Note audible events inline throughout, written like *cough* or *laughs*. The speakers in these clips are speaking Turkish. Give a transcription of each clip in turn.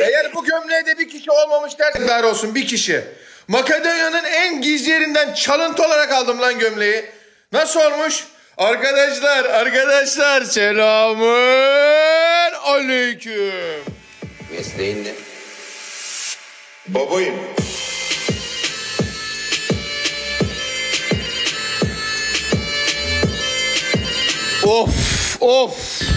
Eğer bu gömleğe de bir kişi olmamış dersen olsun bir kişi. Makedonya'nın en gizli yerinden çalıntı olarak aldım lan gömleği. Nasıl olmuş? Arkadaşlar, arkadaşlar selamın aleyküm. Mesleğin ne? Babayım. Of, of.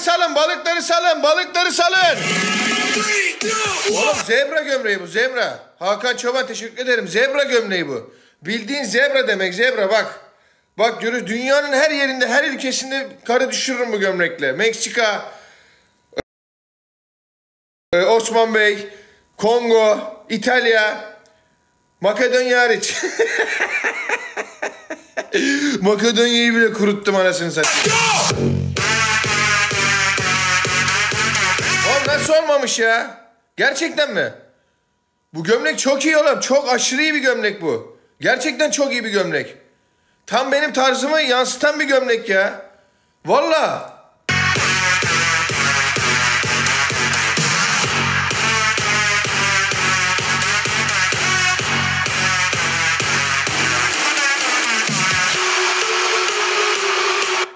Salın, balıkları salın, balıkları salın. Oğlum zebra gömleği bu zebra. Hakan Çoban teşekkür ederim. Zebra gömleği bu. Bildiğin zebra demek zebra bak. Bak görüyoruz dünyanın her yerinde her ülkesinde karı düşürürüm bu gömlekle. Meksika, e, Osman Bey, Kongo, İtalya, Makedonya hariç. *laughs* Makedonya'yı bile kuruttum anasını satayım. Nasıl olmamış ya? Gerçekten mi? Bu gömlek çok iyi oğlum. Çok aşırı iyi bir gömlek bu. Gerçekten çok iyi bir gömlek. Tam benim tarzımı yansıtan bir gömlek ya. Valla.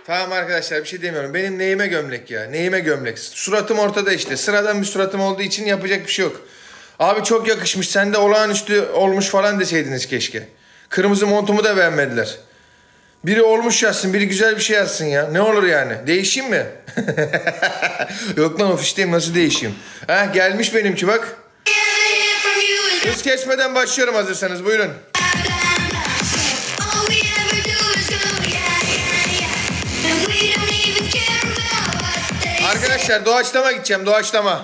Tamam arkadaşlar bir şey demiyorum. Benim neyime gömlek ya? Neyime gömlek? Suratım ortada işte. Sıradan bir suratım olduğu için yapacak bir şey yok. Abi çok yakışmış. Sen de olağanüstü olmuş falan deseydiniz keşke. Kırmızı montumu da beğenmediler. Biri olmuş yazsın, biri güzel bir şey yazsın ya. Ne olur yani? Değişeyim mi? *laughs* yok lan ofisteyim nasıl değişeyim? Heh gelmiş benimki bak. Hız kesmeden başlıyorum hazırsanız buyurun. Arkadaşlar doğaçlama gideceğim doğaçlama.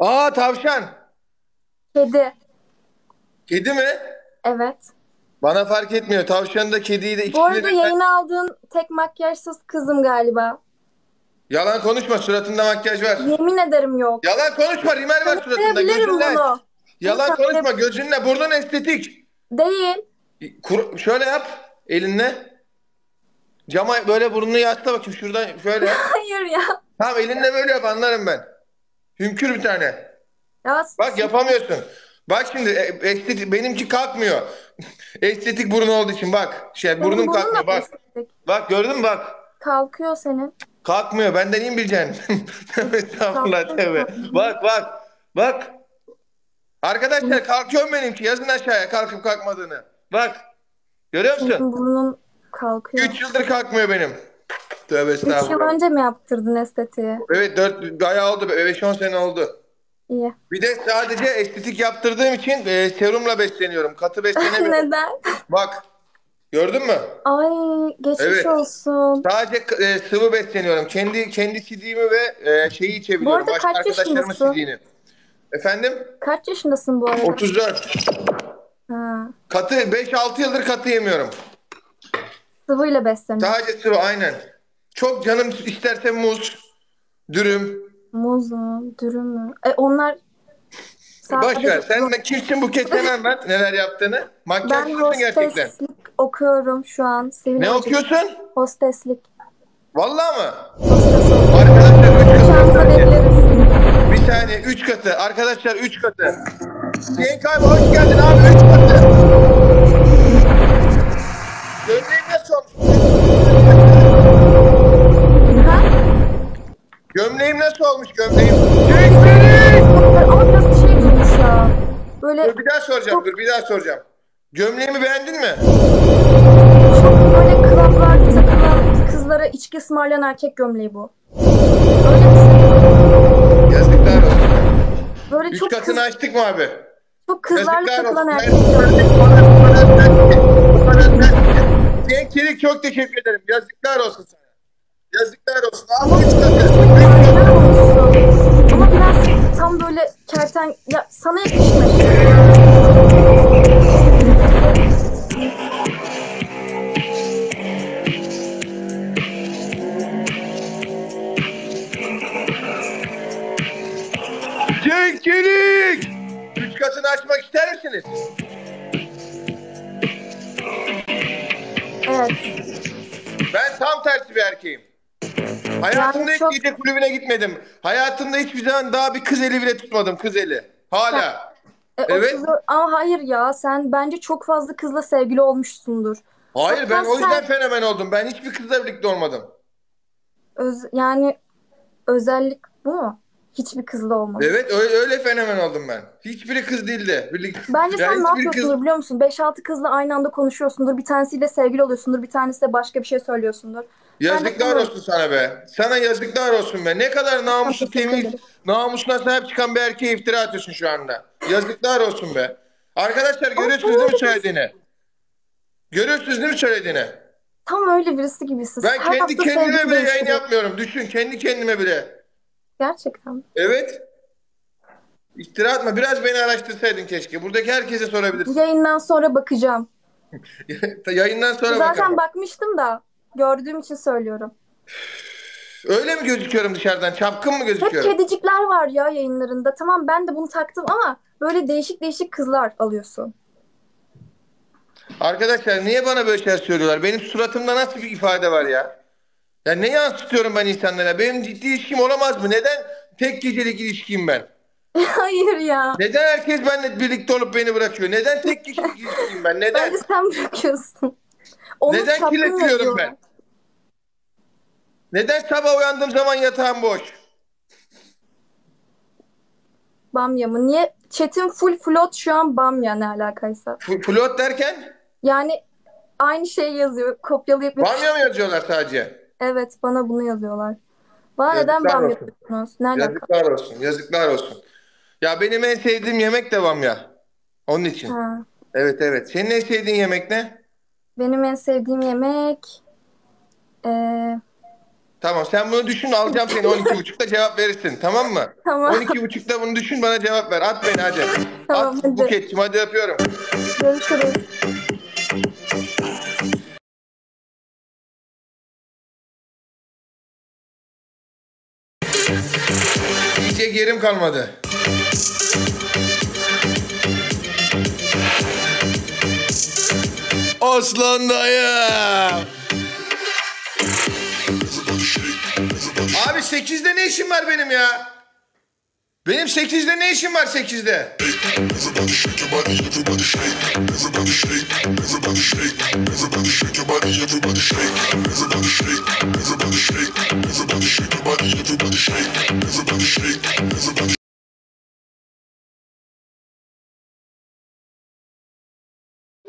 Aa tavşan. Kedi. Kedi mi? Evet. Bana fark etmiyor. Tavşan da kediyi de Bu ikisini arada de... yayına aldığın tek makyajsız kızım galiba. Yalan konuşma suratında makyaj var. Yemin ederim yok. Yalan konuşma rimel var suratında Kanıtlayabilirim gözünle. bunu. Yalan konuşma gözünle burnun estetik. Değil. Kur- şöyle yap elinle. Cama böyle burnunu yasla bakayım şuradan şöyle. *laughs* Hayır ya. tamam elinle böyle yap anlarım ben. Hümkür bir tane. Ya Bak yapamıyorsun. Bak şimdi e- estetik benimki kalkmıyor. *laughs* estetik burun olduğu için bak. Şey senin burnum kalkmıyor bak. estetik. Bak gördün mü bak. Kalkıyor senin. Kalkmıyor. Benden iyi mi bileceksin? *laughs* Estağfurullah tövbe. Bak bak. Bak. Arkadaşlar kalkıyor benimki. Yazın aşağıya kalkıp kalkmadığını. Bak. Görüyor musun? Senin burnun kalkıyor. 3 yıldır kalkmıyor benim. Tövbe 3 yıl estağfurullah. önce mi yaptırdın estetiği? Evet 4 bayağı oldu. 5-10 sene oldu. İyi. Bir de sadece estetik yaptırdığım için e, serumla besleniyorum. Katı *laughs* beslenemiyorum. Neden? Bak. Gördün mü? Ay geçmiş Evet. olsun. Sadece e, sıvı besleniyorum. Kendi kendi sidiğimi ve e, şeyi içebiliyorum. Bu arada Başka kaç yaşındasın? sidiğini. Efendim? Kaç yaşındasın bu arada? 34. Ha. Katı 5-6 yıldır katı yemiyorum. Sıvıyla besleniyor. Sadece sıvı aynen. Çok canım isterse muz, dürüm. Muz mu? Dürüm mü? E, onlar Boş ver. Sen de kimsin bu keçen anlat neler yaptığını. Makyaj Ben mısın gerçekten? hosteslik okuyorum şu an. Sevin Ne okuyorsun? Hosteslik. Vallahi mı? Arkadaşlar 3 katı. Şansa bir saniye. bekleriz. Bir saniye 3 katı. Arkadaşlar 3 katı. Cenk abi hoş geldin abi 3 katı. Soracağım dur bir daha soracağım. Gömleğimi beğendin mi? çok böyle klaplarda takılan kızlara içki ısmarlayan erkek gömleği bu. Öyle misin? Yazıklar olsun. Böyle Üç çok, kız, katını açtık mı abi? çok kızlarla Yazıklar takılan olsun. erkek gömleği. Sen Çelik çok teşekkür ederim. Yazıklar olsun sana. Yazıklar olsun. Al üç katı. Ama biraz tam böyle kerten... Ya sana yakışmış. Cenk Çelik! Üç katını açmak ister misiniz? Evet. Ben tam tersi bir erkeğim. Hayatımda Yani hiç çok- gece kulübüne gitmedim. Hayatımda hiçbir zaman daha bir kız eli bile tutmadım kız eli. Hala. E, o Evet. kızı- Ama hayır ya sen bence çok fazla kızla sevgili olmuşsundur. Hayır ben Hatta o yüzden sen- fenomen oldum. Ben hiçbir kızla birlikte olmadım. Öz, yani özellik bu mu? Hiçbir kızla olmadı. Evet öyle, öyle fenomen oldum ben. Hiçbiri kız değildi. Birlikte. Bence Yani sen ne hiçbiri yapıyorsundur biliyor musun? 5-6 kızla aynı anda konuşuyorsundur. Bir tanesiyle sevgili oluyorsundur. Bir tanesiyle başka bir şey söylüyorsundur. Yazıklar olsun sana be. Sana yazıklar olsun be. Ne kadar namuslu Teşekkür temiz, namusuna sahip çıkan bir erkeğe iftira atıyorsun şu anda. Yazıklar olsun be. Arkadaşlar görüyorsunuz değil mi söylediğini? Görüyorsunuz değil mi söylediğini? Tam öyle birisi gibisin. Ben Her kendi hafta kendime bile yayın değiştiriyor. yapmıyorum. Düşün kendi kendime bile. Gerçekten. Evet. İftira atma. Biraz beni araştırsaydın keşke. Buradaki herkese sorabilirsin. yayından sonra bakacağım. *laughs* Yayından sonra Zaten bakalım. bakmıştım da gördüğüm için söylüyorum. Öyle mi gözüküyorum dışarıdan? Çapkın mı Hep gözüküyorum? kedicikler var ya yayınlarında. Tamam ben de bunu taktım ama böyle değişik değişik kızlar alıyorsun. Arkadaşlar niye bana böyle şeyler söylüyorlar? Benim suratımda nasıl bir ifade var ya? Ya ne yansıtıyorum ben insanlara? Benim ciddi ilişkim olamaz mı? Neden tek gecelik ilişkiyim ben? *laughs* Hayır ya. Neden herkes benimle birlikte olup beni bırakıyor? Neden tek kişilik ilişkiyim ben? Neden? Bence sen bırakıyorsun. Onu Neden yazıyorlar. ben? Neden sabah uyandığım zaman yatağım boş? Bamya mı? Niye? Chat'in full float şu an bamya ne alakaysa. F- Flört derken Yani aynı şeyi yazıyor. Kopyalayıp bamya mı yazıyorlar sadece? Evet bana bunu yazıyorlar. Bana neden bamya olsun. yapıyorsunuz? Ne alaka? Yazıklar olsun. Yazıklar olsun. Ya benim en sevdiğim yemek de bamya. Onun için. Ha. Evet evet. Senin en sevdiğin yemek ne? Benim en sevdiğim yemek ee, Tamam sen bunu düşün alacağım seni 12.30'da *laughs* cevap verirsin tamam mı? Tamam. 12.30'da bunu düşün bana cevap ver. At beni hadi. Tamam, At hadi. Buket'cim hadi öpüyorum. görüşürüz. Yiyecek yerim kalmadı. Aslan dayı. Abi 8'de ne işim var benim ya? Benim 8'de ne işim var 8'de?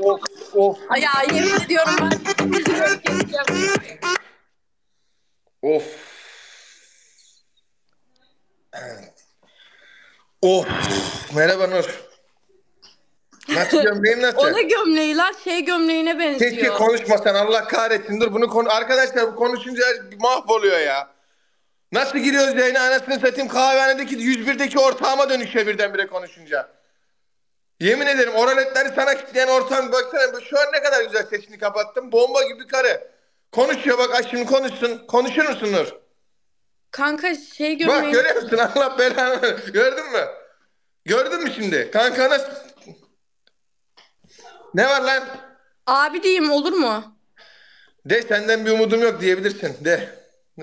Everybody Of Ay ya yemin ediyorum ben of. Of. Merhaba Nur. Nasıl *laughs* gömleğim nasıl? O ne gömleği lan şey gömleğine Keşke benziyor. konuşmasan Allah kahretsin. Dur bunu konu arkadaşlar bu konuşunca mahvoluyor ya. Nasıl giriyoruz yayına anasını satayım kahvehanedeki 101'deki ortağıma dönüşüyor birdenbire konuşunca. Yemin ederim oraletleri sana kilitleyen ortağım baksana şu an ne kadar güzel sesini kapattım. Bomba gibi karı. Konuşuyor bak ay şimdi konuşsun. Konuşur musun Nur? Kanka şey Bak gömleği. görüyor musun *laughs* Allah belanı ver- Gördün mü? Gördün mü şimdi? Kanka nasıl? Ne var lan? Abi diyeyim olur mu? De senden bir umudum yok diyebilirsin. De.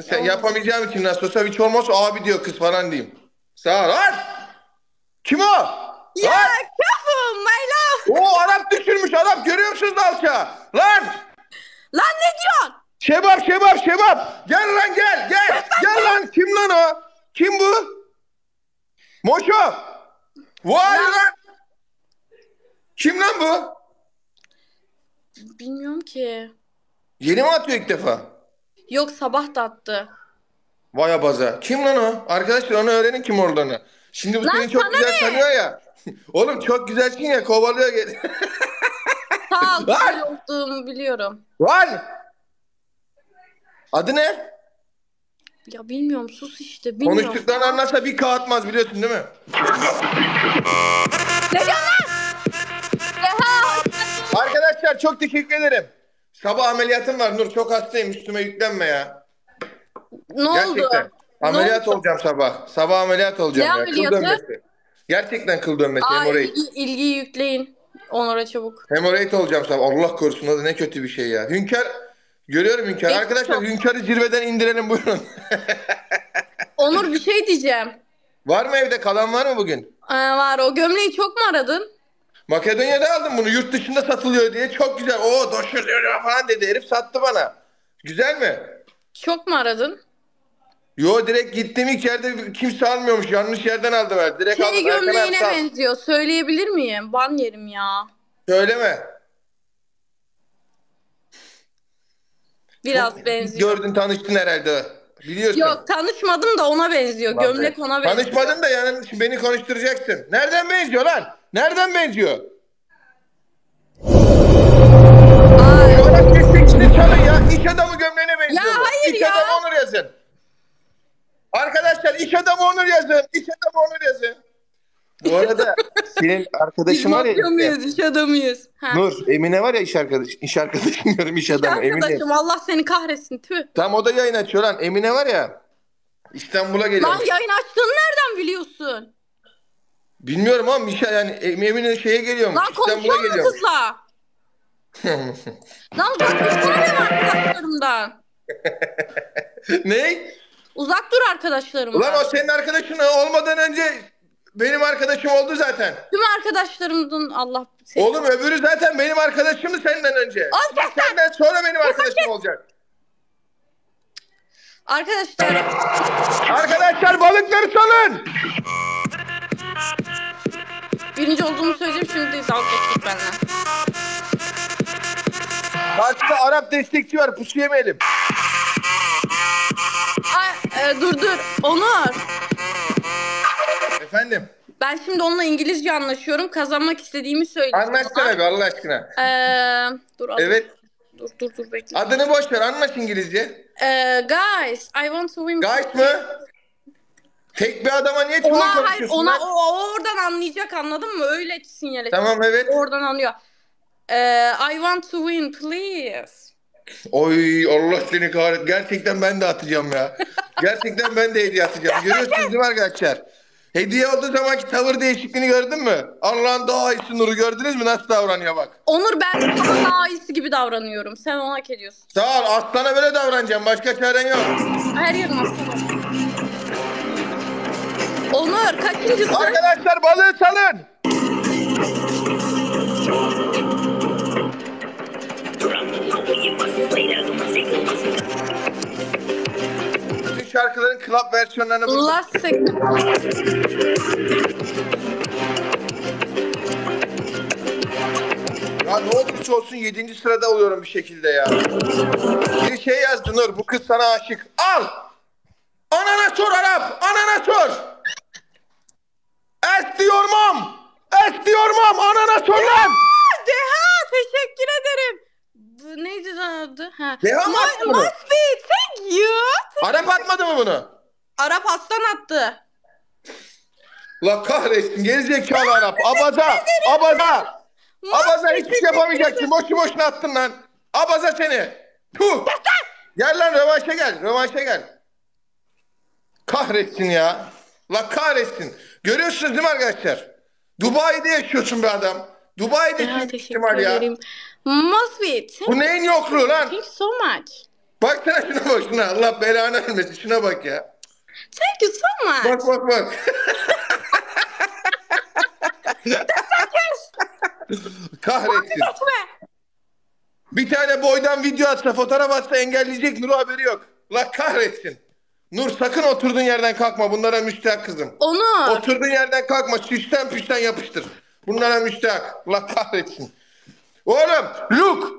Sen yapamayacağım için nasıl olsa hiç olmazsa abi diyor kız falan diyeyim. Sağ ol. Lan! Kim o? Ya Lan! My love. O Arap düşürmüş Arap görüyor musunuz alça? Lan! Lan ne diyorsun? Şebap şebap şebap. Gel lan gel gel. Gel lan kim lan o? Kim bu? Moşo. Vay lan. Kim lan bu? Bilmiyorum ki. Yeni mi atıyor ilk defa? Yok sabah da attı. Vay abaza. Kim lan o? Arkadaşlar onu öğrenin kim olduğunu. Şimdi bu Lan seni çok güzel ne? tanıyor ya. Oğlum çok güzelsin ya kovalıyor. Sağ ol. *laughs* Güzel olduğumu biliyorum. Lan! Adı ne? Ya bilmiyorum sus işte. Bilmiyorum. Konuştuklarını anlarsa bir kağıtmaz biliyorsun değil mi? Ne diyorsun lan? Reha! Arkadaşlar çok teşekkür ederim. Sabah ameliyatım var Nur çok hastayım üstüme yüklenme ya. Ne oldu? Gerçekten. Ameliyat oldu? olacağım sabah. Sabah ameliyat olacağım Ne ya. Kıl ameliyatı? dönmesi. Gerçekten kıl dönmesi Aa, hemoroid. ilgi, ilgiyi yükleyin. Onur'a çabuk. Hemoroid olacağım sabah. Allah korusun da ne kötü bir şey ya. Hünkar görüyorum Hünkar. Geçmiş Arkadaşlar olsun. Hünkar'ı zirveden indirelim buyurun. *laughs* Onur bir şey diyeceğim. var mı evde kalan var mı bugün? Ee, var o gömleği çok mu aradın? Makedonya'da aldım bunu yurt dışında satılıyor diye. Çok güzel. Oo doşuruyor falan dedi. Herif sattı bana. Güzel mi? Çok mu aradın? Yo direkt gittim ilk yerde kimse almıyormuş. Yanlış yerden aldı ver. Direkt Şey aldım. Erkan abi gömleğine sağ ol. benziyor. Söyleyebilir miyim? Ban yerim ya. Söyleme. Biraz benziyor. Gördün tanıştın herhalde. Biliyorsun. Yok tanışmadım da ona benziyor. Lan be. Gömlek ona benziyor. Tanışmadın da yani şimdi beni konuşturacaksın. Nereden benziyor lan? Nereden benziyor? Ay, Yorak destekçini çalın ya. İş adamı gömleğine benziyor. Ya bu. hayır İş ya. adamı Onur yazın. Arkadaşlar iş adamı Onur yazın. İş adamı Onur yazın. Bu arada senin biz *laughs* arkadaşın var ya. mafya mıyız? İş adamıyız. Ha. Nur, Emine var ya iş arkadaş. İş arkadaşım *laughs* diyorum iş adamı. Emine. Arkadaşım Allah seni kahretsin. Tüh. Tam o da yayın açıyor lan. Emine var ya. İstanbul'a geliyor. Lan yayın açtığını nereden biliyorsun? Bilmiyorum ama şey yani Em- Emine şeye geliyormuş. Lan İstanbul'a konuşuyor mu kızla? *laughs* Lan uzak dursana benim arkadaşlarımdan. ne? Uzak dur arkadaşlarımdan. Ulan o senin arkadaşın olmadan önce benim arkadaşım oldu zaten. Tüm arkadaşlarımdan Allah seni. Oğlum öbürü zaten benim arkadaşımdı senden önce. Kes lan! Senden sonra benim arkadaşım olacak. Arkadaşlar Arkadaşlar balıkları salın. birinci olduğumu söyleyeceğim şimdi dalga geçtik benden. Karşıda Arap destekçi var pusu yemeyelim. Ay, e, dur dur Onur. Efendim Ben şimdi onunla İngilizce anlaşıyorum. Kazanmak istediğimi söyleyeceğim. anlatsana bir Allah aşkına. ona. Ee, dur Evet dur dur dur bekle. adını boş ver anlaş İngilizce. Ee, guys, I want to win. Guys mı? Tek bir adama niye çoğul Ona hayır konuşuyorsun ona lan? o, o oradan anlayacak anladın mı? Öyle sinyal et. Tamam evet. Oradan anlıyor. Ee, I want to win please. Oy Allah seni kahret. Gerçekten ben de atacağım ya. Gerçekten ben de hediye atacağım. *laughs* Görüyorsunuz değil mi arkadaşlar? Hediye olduğu zamanki tavır değişikliğini gördün mü? Allah'ın daha iyisi Nur'u gördünüz mü? Nasıl davranıyor bak. Onur ben sana daha iyisi gibi davranıyorum. Sen ona hak ediyorsun. Sağ ol. Aslana böyle davranacağım. Başka çaren yok. Her yerim aslanım. Onur kaçıncısın? Arkadaşlar balığı salın. Bütün şarkıların club versiyonlarını buldum. Last second. Ya ne olursa olsun 7. sırada oluyorum bir şekilde ya. Bir şey yazdı Nur. Bu kız sana aşık. Al. Anana sor Arap. Anana sor. Es diyor mam. Es diyor mam. Anana sor lan. Deha teşekkür ederim. Neydi adı? Ha. Deha mı Ma-? Must be thank you. Arap atmadı mı bunu? Arap aslan attı. La kahretsin gerizekalı Arap. Abaza. Abaza. Abaza hiçbir şey yapamayacaksın. Boşu boşuna attın lan. Abaza seni. Tuh. Gel lan rövanşa gel. Rövanşa gel. Kahretsin ya. La kahretsin. Görüyorsunuz değil mi arkadaşlar? Dubai'de yaşıyorsun be adam. Dubai'de kim teşekkür ihtimal ya? Be thank Bu neyin yokluğu lan? you so much. Baksana şuna bak şuna. Allah belanı vermesin. Şuna bak ya. Thank you so much. Bak bak bak. *laughs* Kahretsin. Bir tane boydan video atsa fotoğraf atsa engelleyecek Nur'u haberi yok. La kahretsin. Nur sakın oturduğun yerden kalkma. Bunlara müstahak kızım. Onur. Oturduğun yerden kalkma. Süsten püsten yapıştır. Bunlara müstahak. La kahretsin. Oğlum look.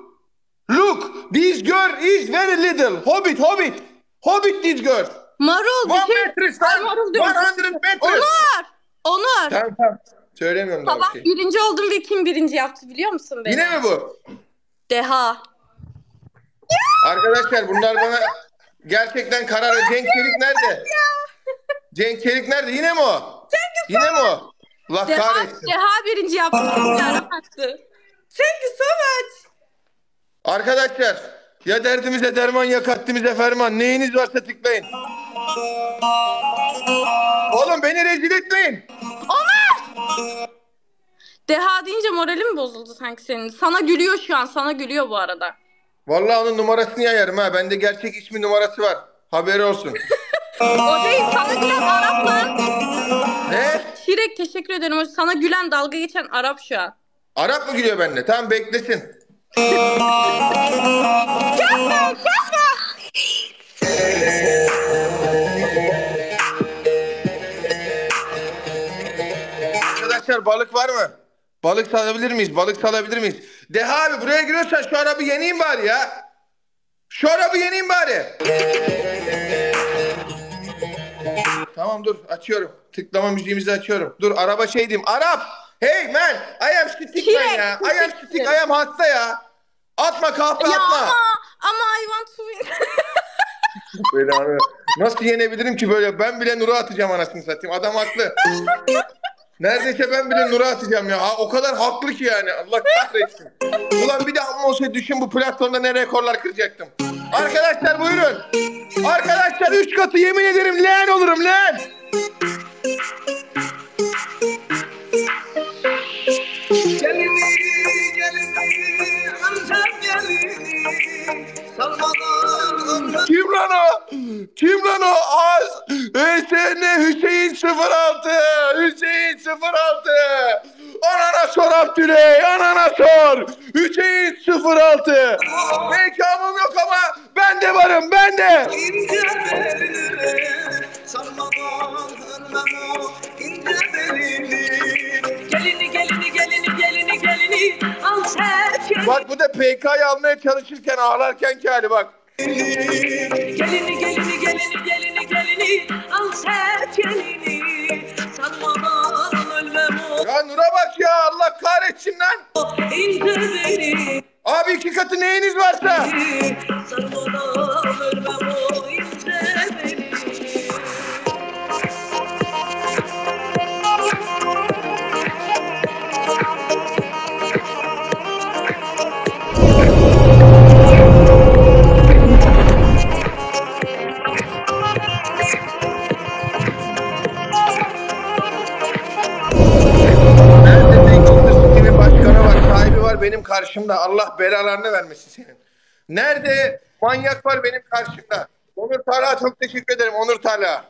Look, this girl is very little. Hobbit, hobbit. Hobbit this girl. Marul One şey. metres Ay, marul diyorum. 100 metres. Onur. Onur. Tamam tamam. Söylemiyorum daha Sabah bir şey. birinci oldum ve kim birinci yaptı biliyor musun beni? Yine mi bu? Deha. Arkadaşlar bunlar bana gerçekten karar ver. Cenk Çelik nerede? Cenk Çelik nerede? Yine mi o? Yine mi o? Allah Deha, kahretsin. Deha birinci yaptı. *laughs* Yarattı. Thank you so much. Arkadaşlar ya derdimize derman ya kaddimize ferman. Neyiniz varsa tıklayın. Oğlum beni rezil etmeyin. Deha deyince moralim bozuldu sanki senin. Sana gülüyor şu an. Sana gülüyor bu arada. Vallahi onun numarasını yayarım ha. Bende gerçek ismi numarası var. Haberi olsun. *laughs* O değil. Sana gülen Arap lan. ne? Şirek teşekkür ederim. Sana gülen dalga geçen Arap şu an. Arap mı gülüyor bende? Tamam beklesin. Arkadaşlar balık var mı? Balık salabilir miyiz? Balık salabilir miyiz? Deha abi buraya giriyorsan şu arabı yeneyim bari ya. Şu arabı yeneyim bari. Tamam dur açıyorum. Tıklama müziğimizi açıyorum. Dur araba şey diyeyim. Arap. Hey man. I am man Şirek, ya. I am stick. I am hasta ya. Atma kahpe Ya atma. ama ama I want to win. *laughs* Böyle hani nasıl yenebilirim ki böyle? Ben bile Nur'a atacağım anasını satayım. Adam haklı. Neredeyse ben bile Nur'a atacağım ya. Ha, o kadar haklı ki yani. Allah kahretsin. Ulan bir de amma olsa düşün bu platformda ne rekorlar kıracaktım. Arkadaşlar buyurun. Arkadaşlar 3 katı yemin ederim leğen olurum leğen. Kim lan o? Kim lan o? Az. ESN Hüseyin 06. Hüseyin 06. Anana sor Abdüley. Anana sor. Hüseyin 06. Mekamım yok ama ben de varım ben de. ölmem o ince belini Gelini gelini gelini gelini gelini Antep gelini Bak bu da PK'yı almaya çalışırken ağlarken ki hali bak. Gelini gelini gelini gelini gelini Salmadan ölmem o Ya Nur'a bak ya Allah kahretsin lan. Abi iki katı neyiniz varsa. Sarmadan benim karşımda. Allah belalarını vermesin senin. Nerede manyak var benim karşımda. Onur Talha çok teşekkür ederim Onur Talha.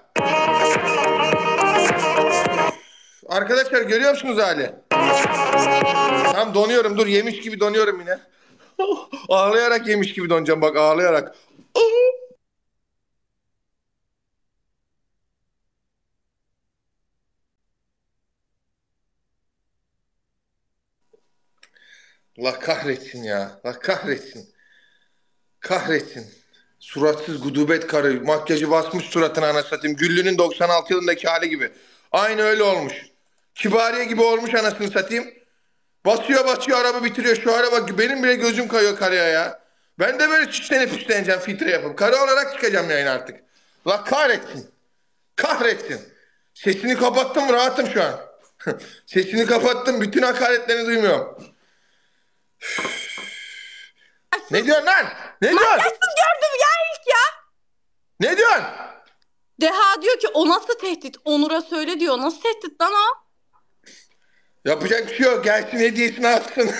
Arkadaşlar görüyor musunuz hali? Tam donuyorum dur yemiş gibi donuyorum yine. *laughs* ağlayarak yemiş gibi donacağım bak ağlayarak. Allah kahretsin ya. Allah kahretsin. Kahretsin. Suratsız gudubet karı. Makyajı basmış suratına ana satayım. Güllü'nün 96 yılındaki hali gibi. Aynı öyle olmuş. Kibariye gibi olmuş anasını satayım. Basıyor basıyor araba bitiriyor. Şu araba benim bile gözüm kayıyor karıya ya. Ben de böyle süslenip püsleneceğim filtre yapıp. Karı olarak çıkacağım yayın artık. Allah kahretsin. Kahretsin. Sesini kapattım rahatım şu an. *laughs* Sesini kapattım. Bütün hakaretlerini duymuyorum. Ne diyorsun lan? Ne diyorsun? Nasıl gördüm ya ilk ya? Ne diyorsun? Deha diyor ki o nasıl tehdit? Onur'a söyle diyor. Nasıl tehdit lan o? Yapacak bir şey yok. Gelsin hediyesini alsın. *laughs*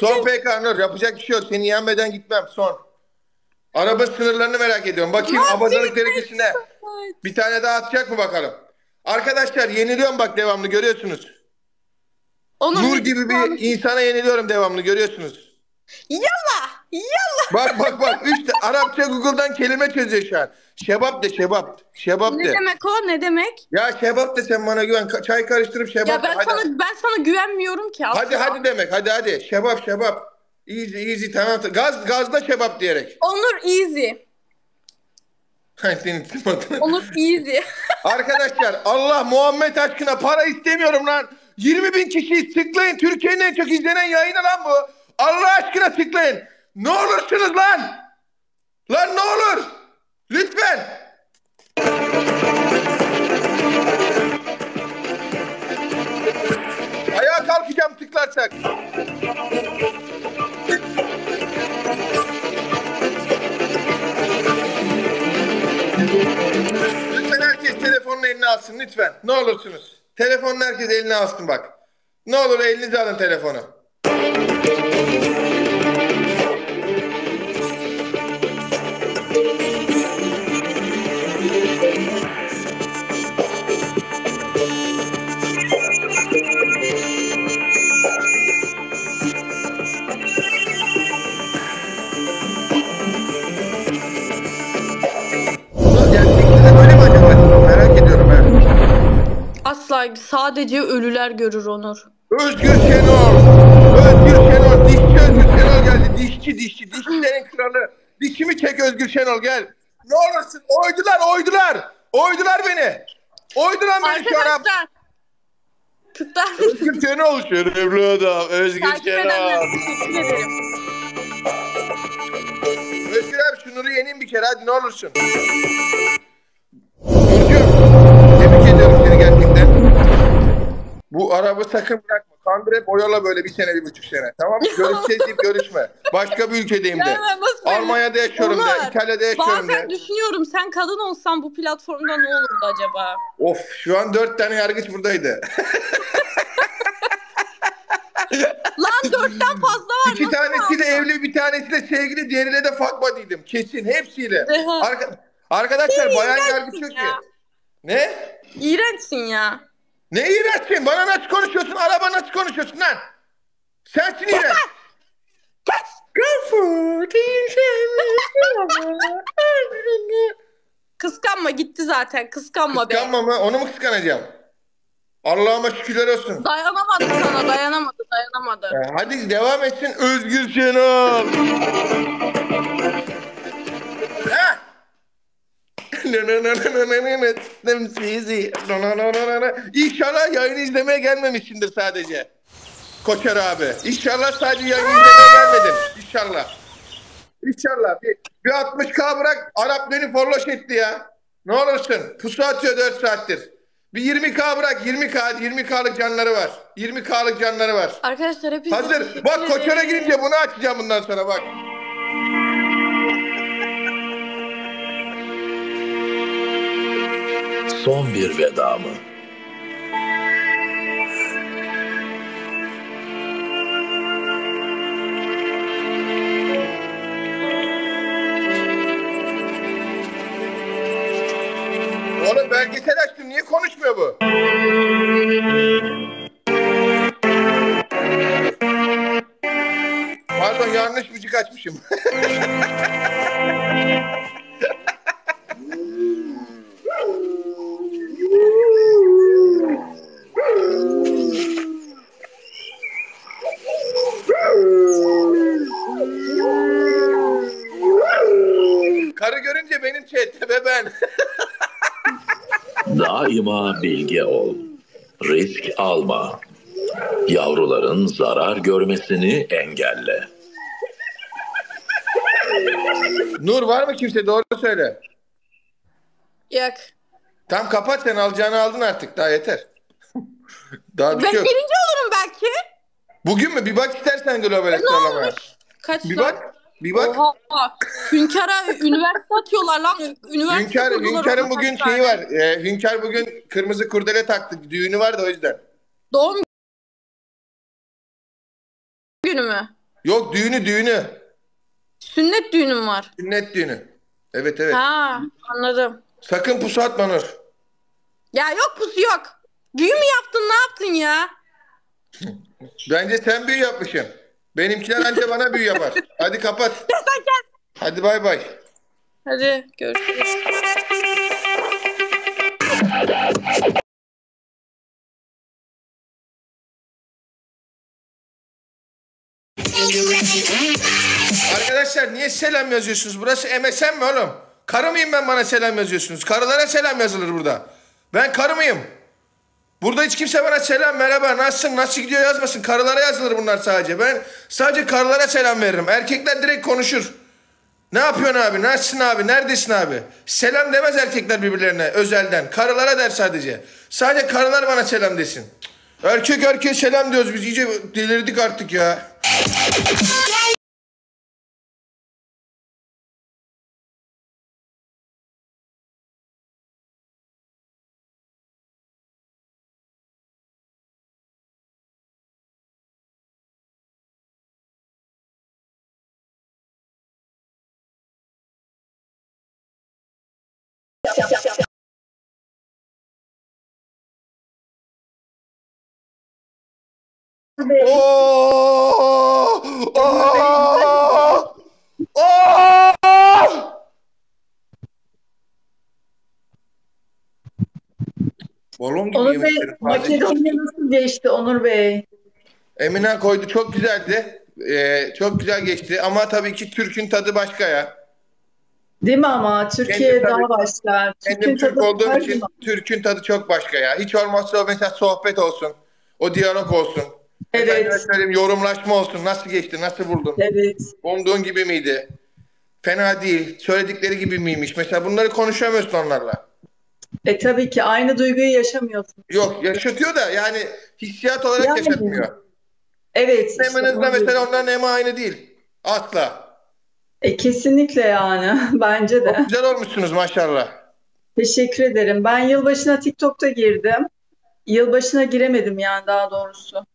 Son PK Nur. Yapacak bir şey yok. Seni yenmeden gitmem. Son. Araba sınırlarını merak ediyorum. Bakayım Ya abazalık bir- derecesi ne? Bir tane daha atacak mı bakalım? Arkadaşlar yeniliyorum bak devamlı görüyorsunuz. Onur Nur gibi bir insana yeniliyorum devamlı görüyorsunuz. Yallah! Yallah! Bak bak bak. Ta- Arapça Google'dan kelime çözüyor şu an. Şebap de şebap. Şebap Ne de. demek o? Ne demek? Ya şebap de sen bana güven. Ka- Çay karıştırıp şebap Ya de. ben Hadi. sana ben sana güvenmiyorum ki. hadi asla. hadi demek. Hadi hadi. Şebap şebap. Easy easy tamam. Gaz gazda şebap diyerek. Onur easy. Senin sıfatını. Onur easy. *laughs* Arkadaşlar Allah Muhammed aşkına para istemiyorum lan. 20 bin kişiyi tıklayın. Türkiye'nin en çok izlenen yayını lan bu. Allah aşkına tıklayın. Ne olursunuz lan. Lan ne olur. Lütfen. Ayağa kalkacağım tıklarsak. Lütfen herkes telefonun eline alsın lütfen. Ne olursunuz. Telefonun herkes eline alsın bak. Ne olur elinize alın telefonu. Asla sadece ölüler görür Onur. Özgür Şenol. Özgür Şenol. Dişçi Özgür Şenol geldi. Dişçi dişçi. Dişçilerin kralı. Dişimi çek Özgür Şenol gel. Ne olursun. Oydular oydular. Oydular beni. Oydular beni şu an. Arkadaşlar. Tıklar? Özgür Şenol. Şerefli adam. Özgür Takip edenler Şenol. teşekkür ederim. Özgür abi şunları yeneyim bir kere hadi ne olursun. Bu arabı sakın bırakma. Kandır hep oyala böyle bir sene bir buçuk sene. Tamam mı? Görüşeceğiz deyip *laughs* görüşme. Başka bir ülkedeyim de. Almanya'da yaşıyorum de. Onur, İtalya'da yaşıyorum Bazen de. düşünüyorum sen kadın olsan bu platformda ne olurdu acaba? Of şu an dört tane yargıç buradaydı. *laughs* Lan dörtten fazla var. İki nasıl tanesiyle aldın? evli bir tanesiyle sevgili diğeriyle de fuck buddy'ydim. Kesin hepsiyle. Arka- Arkadaşlar Sen bayan iğrençsin yargıç yok ya. ki. Ne? İğrençsin ya. Ne iğrençsin? Bana nasıl konuşuyorsun? Araba nasıl konuşuyorsun lan? Sensin iğrenç. *laughs* Kıskanma gitti zaten. Kıskanma be. Kıskanma mı? Onu mu kıskanacağım? Allah'ıma şükürler olsun. Dayanamadı sana dayanamadı dayanamadı. Ee, Hadi devam etsin Özgür Şenol. İnşallah yayını izlemeye gelmemişsindir sadece. Koçer abi. İnşallah sadece yayını izlemeye gelmedin. İnşallah. İnşallah. Bir, bir 60k bırak. Arap beni forloş etti ya. Ne olursun. Pusu atıyor 4 saattir. Bir 20k bırak. 20k. hadi 20k'lık canları var. 20k'lık canları var. Arkadaşlar hepiniz Hazır. Bak koçera girince bunu açacağım bundan sonra bak. Son bir veda mı? Oğlum belgesel açtım. Niye konuşmuyor bu? Pardon yanlış müzik açmışım. *laughs* Karı görünce benim chat ve ben. Daima bilge ol. Risk alma. Yavruların zarar görmesini engelle. Nur var mı kimse? Doğru söyle. Yok. Tam kapat sen alacağını aldın artık. Daha yeter. *laughs* Daha bir Ben şey yok. birinci olurum belki. Bugün mü? Bir bak istersen global Ne sıralamaya. olmuş? Kaç Bir bak. Bir bak. Oha. Hünkara üniversite atıyorlar lan. Üniversite Hünkar, Hünkar'ın bugün şeyi var. Ee, Hünkar bugün kırmızı kurdele taktı. Düğünü var da o yüzden. Doğum günü mü? Yok düğünü düğünü. Sünnet düğünüm var. Sünnet düğünü. Evet evet. Ha anladım. Sakın pusu atma Nur. Ya yok pusu yok. Büyü mü yaptın ne yaptın ya? Bence sen büyü yapmışsın. Benimkiler anca bana büyü yapar. Hadi kapat. *laughs* Hadi bay bay. Hadi görüşürüz. Arkadaşlar niye selam yazıyorsunuz? Burası MSN mi oğlum? Karı mıyım ben bana selam yazıyorsunuz? Karılara selam yazılır burada. Ben karı mıyım? Burada hiç kimse bana selam merhaba nasılsın nasıl gidiyor yazmasın. Karılara yazılır bunlar sadece. Ben sadece karılara selam veririm. Erkekler direkt konuşur. Ne yapıyorsun abi? Nasılsın abi? Neredesin abi? Selam demez erkekler birbirlerine özelden. Karılara der sadece. Sadece karılar bana selam desin. Erkek erkeğe selam diyoruz biz iyice delirdik artık ya. Oo! Oo! Oo! Balon gibi Onur Bey, Makedonya nasıl geçti Onur Bey? Emine koydu çok güzeldi. Ee, çok güzel geçti ama tabii ki Türk'ün tadı başka ya. Değil mi ama Türkiye Kendim daha tabii- başka. Kendim Türk tadı olduğum için zaman- Türk'ün tadı çok başka ya. Hiç olmazsa o mesela sohbet olsun. O diyalog olsun. Evet. Söyleyeyim, yorumlaşma olsun. Nasıl geçti? Nasıl buldun? Evet. Umduğun gibi miydi? Fena değil. Söyledikleri gibi miymiş? Mesela bunları konuşamıyorsun onlarla. E tabii ki aynı duyguyu yaşamıyorsun. Yok yaşatıyor da yani hissiyat olarak Yani. yaşatmıyor. Evet. işte Eminizde onu mesela onların emi aynı değil. Asla. E, kesinlikle yani. *laughs* Bence de. Güzel olmuşsunuz maşallah. Teşekkür ederim. Ben yılbaşına TikTok'ta girdim. Yılbaşına giremedim yani daha doğrusu.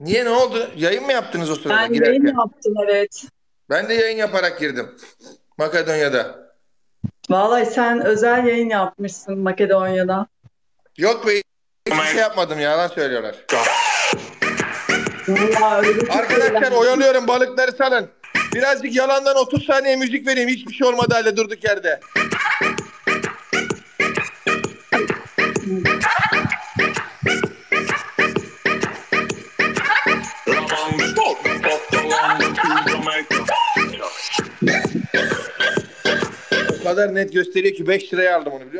Niye ne oldu? Yayın mı yaptınız o sırada Ben girerken? yayın yaptım evet. Ben de yayın yaparak girdim. Makedonya'da. Vallahi sen özel yayın yapmışsın Makedonya'da. Yok be hiçbir şey yapmadım yalan söylüyorlar. Vallahi öyle çok Arkadaşlar oyalıyorum balıkları salın. Birazcık yalandan 30 saniye müzik vereyim. Hiçbir şey olmadı halde durduk yerde. O kadar net gösteriyor ki 5 liraya aldım onu biliyor musunuz?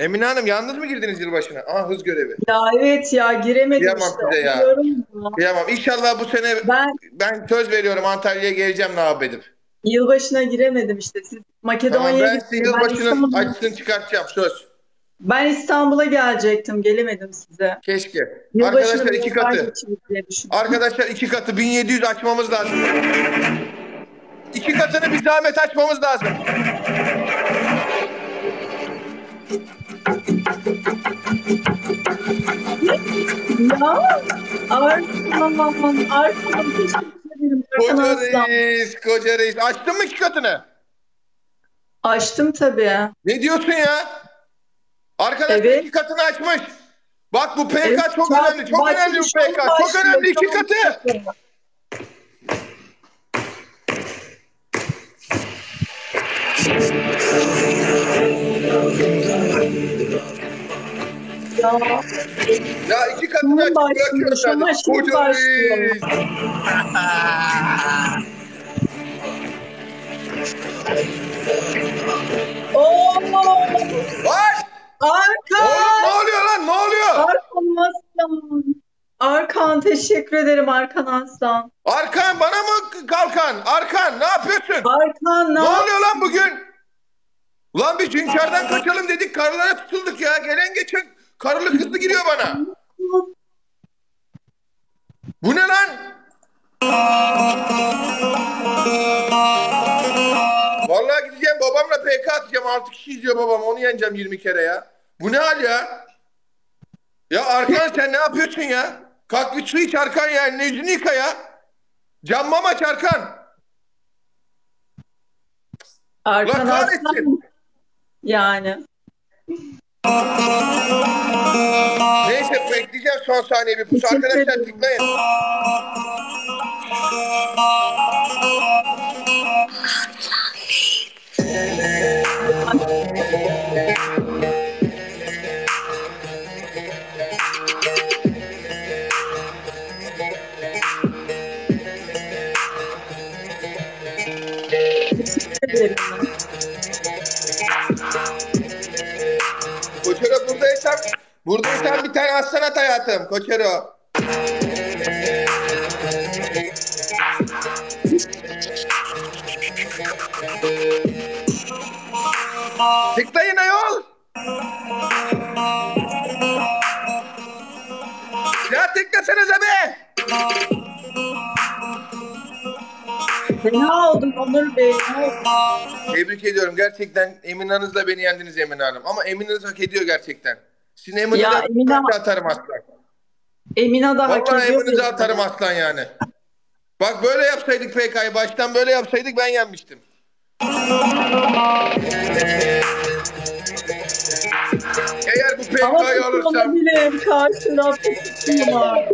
Emine Hanım yalnız mı girdiniz yılbaşına? Aha hız görevi. Ya evet ya giremedim Kıyamam işte. size ya. Biliyorum ya. Kıyamam. İnşallah bu sene Ben ben söz veriyorum Antalya'ya geleceğim ne edip. yılbaşına giremedim işte. Siz Tamam Makedonya'ya ben gittiniz. size Ben yılbaşının İstanbul'a, acısını çıkartacağım söz. ben İstanbul'a gelecektim. Gelemedim size. Keşke. Yılbaşını Arkadaşlar iki katı. Arkadaşlar iki katı 1700 açmamız lazım. İki katını bir zahmet açmamız lazım. Ya Arkan, Arkan teşekkür ederim. Arkan Koca Aslan. reis, koca reis. Açtın mı iki katını? Açtım tabii. Ne diyorsun ya? Arkadaşlar Evet. iki katını açmış. Bak bu PK Evet, çok önemli. Çok önemli bu PK. Çok başlıyor, önemli iki an katı. başlıyor. Ya Ya iki Şunun açıp hadi. şunun Koca reis. Oo! Vay! Arkan! Oğlum ne oluyor lan? Ne oluyor? Arkan Aslan. Arkan teşekkür ederim Arkan Aslan. Arkan bana mı kalkan? Arkan ne yapıyorsun? Arkan Ne ne oluyor lan bugün? Ulan biz hünkârdan kaçalım dedik karılara tutulduk ya. Gelen geçen karılı kızlı giriyor bana. Bu ne lan? Vallahi gideceğim babamla PK atacağım. 6 kişi izliyor babam. Onu yeneceğim 20 kere ya. Bu ne hal ya? Ya Arkan sen ne yapıyorsun ya? Kalk bir su iç Arkan ya. Elini yüzünü yıka ya. Cam aç Arkan. Arkan Ulan kahretsin. Yani. Neyse bekleyeceğiz son saniye bir pus. Arkadaşlar tıklayın. Teşekkür ederim. Koçero buradaysan, buradaysan bir tane atsana at hayatım. Koçero. Tıklayın ayol. Ya tıklasanıza be. Fena oldum Onur Bey. Tebrik ediyorum. Gerçekten Emine Hanım'la beni yendiniz Emine Hanım. Ama Emine Hanım hak ediyor gerçekten. Sizin Emine Ya Emine- atarım aslan. Emine da hak Vallahi ediyor. Emine'yi atarım aslan yani. Bak böyle yapsaydık PK'yı baştan böyle yapsaydık ben yenmiştim. Eğer bu Ama PK'yı alırsam olabilirim. Karşı tarafta tutuyorlar.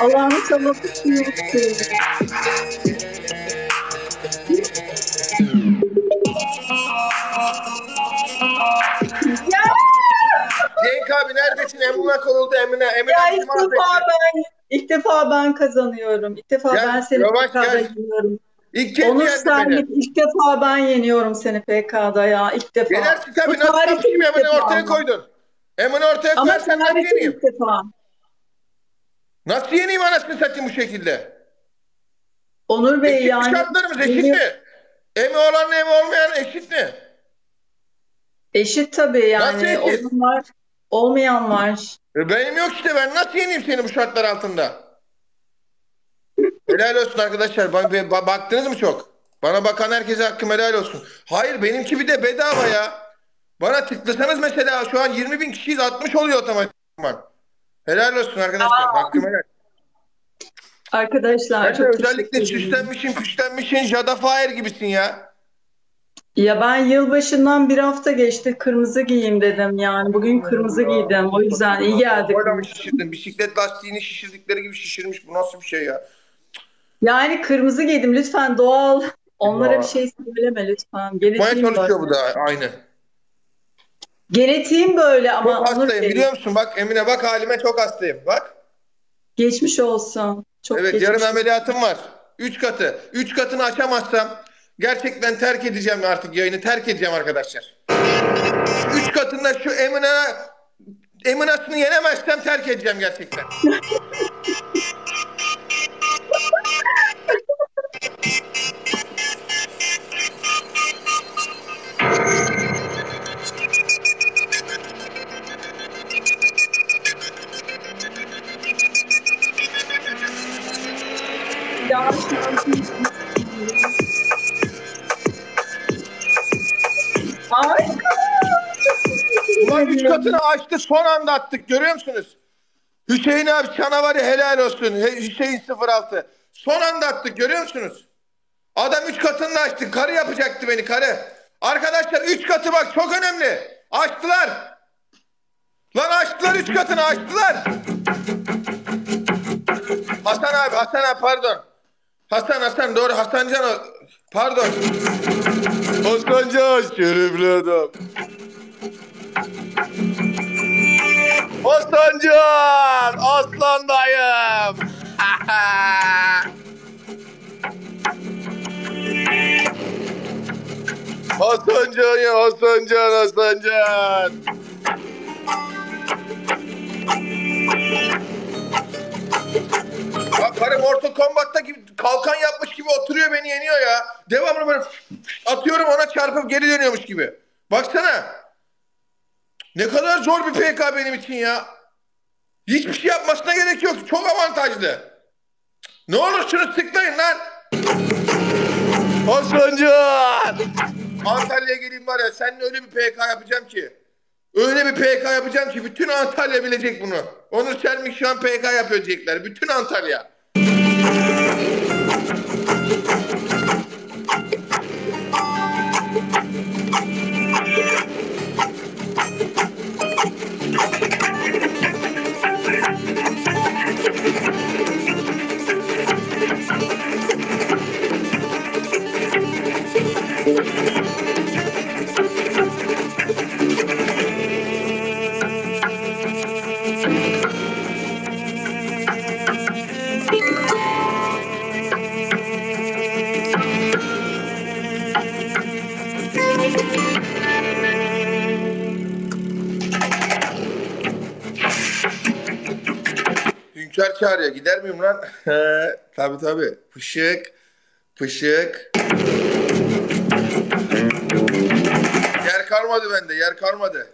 Allah'ını sana tutuyorsun. Ya, Cenk abi neredesin? Emine koruldu Emine. Emine ya ilk defa ben ilk defa ben kazanıyorum. İlk defa Gel, ben seni yavaş yeniyorum. İlk kez Onur beni. ilk defa ben yeniyorum seni PK'da ya. ilk defa. Yenersin tabii. Bu Nasıl ilk Emine ortaya koydun. Emine ortaya koyarsan nasıl yeneyim? ilk defa. Nasıl yeneyim anasını satayım bu şekilde? Onur Bey Eşit yani şartlarımız eşit mi? Emi olanla emi olmayan eşit mi? Eşit tabii yani. Nasıl eşit? Olan var, olmayan var. E benim yok işte ben nasıl yeneyim seni bu şartlar altında? helal olsun arkadaşlar. Ba- ba- ba- baktınız mı çok? Bana bakan herkese hakkım helal olsun. Hayır benimki bir de bedava ya. Bana tıklasanız mesela şu an 20 bin kişiyiz 60 oluyor otomatikman. Helal olsun arkadaşlar. Hakkım helal. Arkadaşlar Ben çok özellikle süslenmişsin püslenmişsin Jada Fire gibisin ya. Ya ben yılbaşından bir hafta geçti. Kırmızı giyeyim dedim yani. Bugün kırmızı giydim. O yüzden iyi geldi. Böyle mi şişirdin? Bisiklet lastiğini şişirdikleri gibi şişirmiş. Bu nasıl bir şey ya? Yani kırmızı giydim. Lütfen doğal. Onlara bir şey söyleme lütfen. Genetiğim çalışıyor böyle. bu da aynı. Genetiğim böyle ama Çok hastayım Bey, biliyor musun? Bak Emine bak halime çok hastayım. Bak. geçmiş olsun. Çok Evet geçmiş yarın ameliyatım var. Üç katı. Üç katını açamazsam gerçekten terk edeceğim artık yayını. Terk edeceğim arkadaşlar. Üç katında şu Emine Emine'sini yenemezsem terk edeceğim gerçekten. Harika. Ulan üç katını açtı son anda attık görüyor musunuz? Hüseyin abi sana var ya helal olsun. He- Hüseyin 06. Son anda attık görüyor musunuz? Adam üç katını da açtı. Karı yapacaktı beni karı. Arkadaşlar üç katı bak çok önemli. Açtılar. Lan açtılar üç katını açtılar. Hasan abi Hasan abi pardon. Hasan Hasan doğru Hasancan o- pardon. Hasancan şerefli adam. Hasancan aslan dayım. Hasancan ya Hasancan Hasancan. Ya karı Mortal Kombat'ta gibi kalkan yapmış gibi oturuyor beni yeniyor ya. Devamlı böyle atıyorum ona çarpıp geri dönüyormuş gibi. Baksana. Ne kadar zor bir PK benim için ya. Hiçbir şey yapmasına gerek yok. Çok avantajlı. Ne olursunuz tıklayın lan. Hasancan. Antalya'ya geleyim var ya seninle öyle bir PK yapacağım ki. Öyle bir PK yapacağım ki bütün Antalya bilecek bunu. Onur Selmik şu an PK yapıyor diyecekler. Bütün Antalya. Çağırıyor. Gider miyim lan? *laughs* tabii tabii. Pışık. Pışık. Yer kalmadı bende. Yer kalmadı.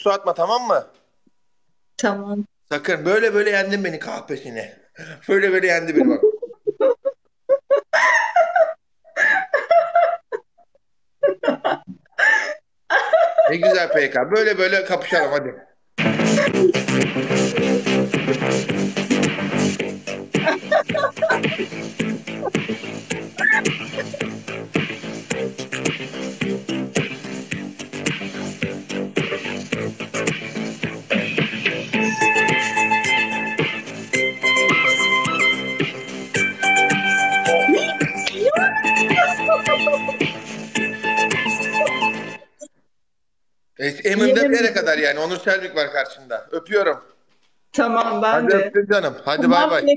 Pusu atma tamam mı? Tamam. Sakın. Böyle böyle yendin beni kahpesine. Böyle böyle yendi beni bak. Ne güzel PK. Böyle böyle kapışalım hadi. Yemin- nereye kadar yani? Onur Selvik var karşında. Öpüyorum. Tamam ben Hadi de. öptüm canım. Hadi bay Tamam bay.